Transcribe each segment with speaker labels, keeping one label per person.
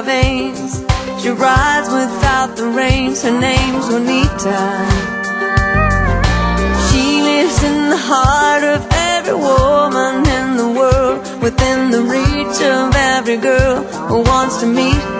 Speaker 1: remains. She rides without the reins, her name's Juanita. She lives in the heart of every woman in the world, within the reach of every girl who wants to meet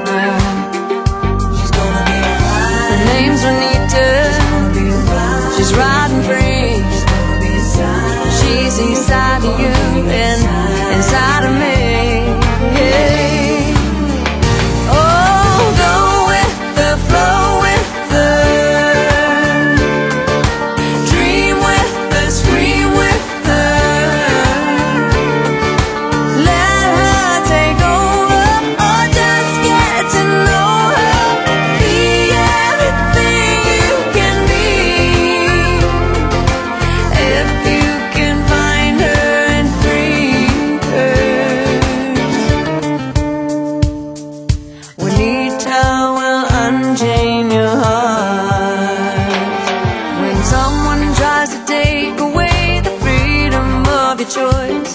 Speaker 1: someone tries to take away the freedom of your choice.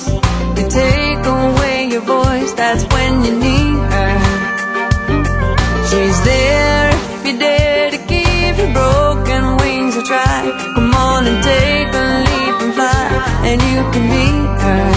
Speaker 1: They take away your voice, that's when you need her. She's there if you dare to give your broken wings a try Come on and take a leap and fly, and you can meet her.